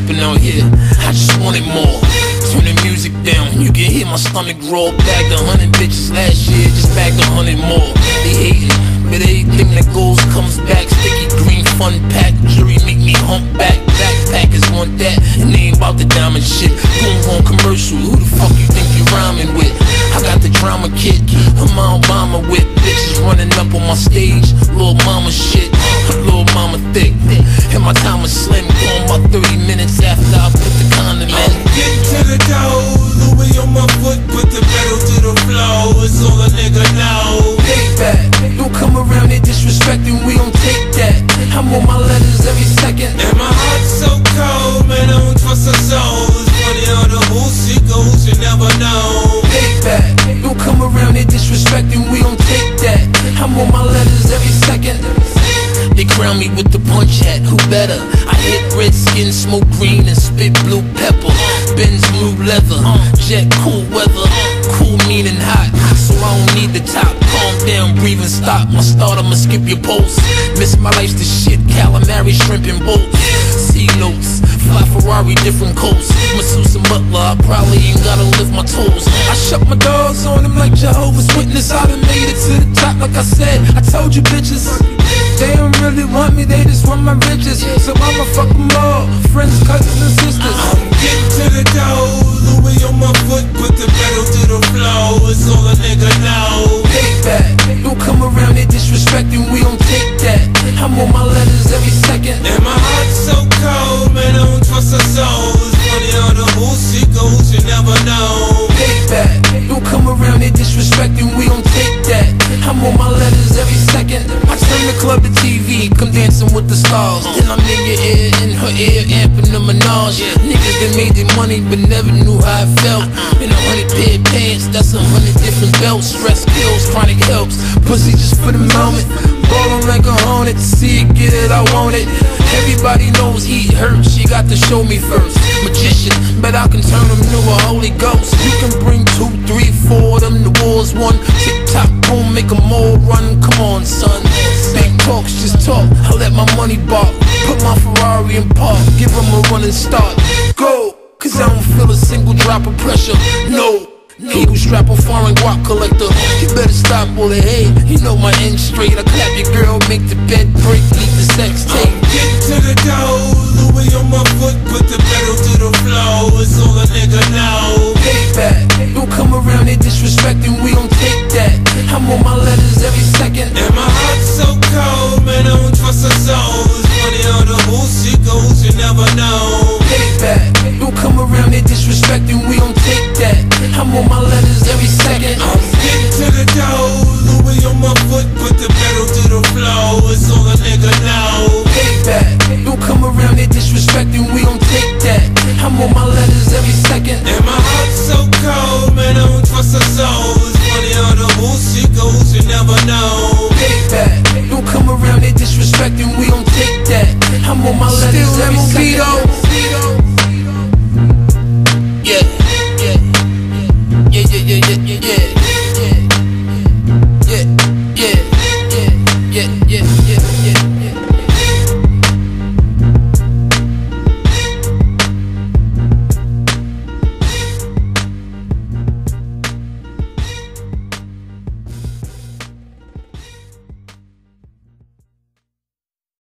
rapping out here, I just wanted more. Turn the music down, you can hear my stomach growl. Bagged a hundred bitches last year, just bagged a hundred more. They hate but everything that goes comes back. Sticky green fun pack, jury make me hump back. Backpackers want that, and they ain't about the diamond shit. Boom on commercial, who the fuck you think you rhyming with? I got the drama kit, I'm on Obama with bitches running up on my stage. Little mama shit, little mama thick, and my time is slim. Never know. Payback, don't come around here disrespecting, we don't take that. I'm on my letters every second. They crown me with the punch hat, who better? I hit red skin, smoke green, and spit blue pepper. Benz blue leather, jet cool weather, cool meaning hot, so I don't need the top. Calm down, breathe and stop. My start, I'ma skip your pulse. Miss my life's the shit, calamari, shrimp and bolts. Sea notes, fly Ferrari, different coasts. Masseuse and butler, I probably ain't gotta lift my toes. I shut my doors on them like Jehovah's Witness. I done made it to the top, like I said. I told you bitches. They don't really want me, they just want my riches. So I'ma fuck them all, friends, cousins, and sisters. Get to the dough, Louis on my foot, put the pedal to the floor. It's all a nigga know. Payback, don't come around here disrespecting, we don't take that. I'm on my letters every second. And my Trust soul. It's funny the who's she goes, you never know. Payback, don't come around here disrespecting, we don't take that. I'm on my letters every second. I turn the club to TV, come dancing with the stars. Then I'm in your ear, ear, amping the menage. Niggas that made their money but never knew how it felt. In a hundred pair of pants, that's a hundred different belts. Stress kills, chronic helps. Pussy just for the moment. Ballin' like a hornet, see it, get it, I want it. Everybody knows he hurt, she got to show me first. Magician, bet I can turn him to a holy ghost. You can bring two, three, four of them, the war's one. Tick him running start. Go, cause I don't feel a single drop of pressure. No. Cable strap a foreign guap collector. You better stop all the hate. You know my end straight. I clap your girl, make the bed break, leave the sex tape. Get to the dough, Louis on my foot, put the pedal to the floor. It's all a nigga know. Payback, don't come around here disrespecting, we don't take that. I'm on my letters every second. And my heart's so cold, man, I don't trust a soul. It's funny how the she goes, you never second, we don't take that. I'm on my left, still MOB though.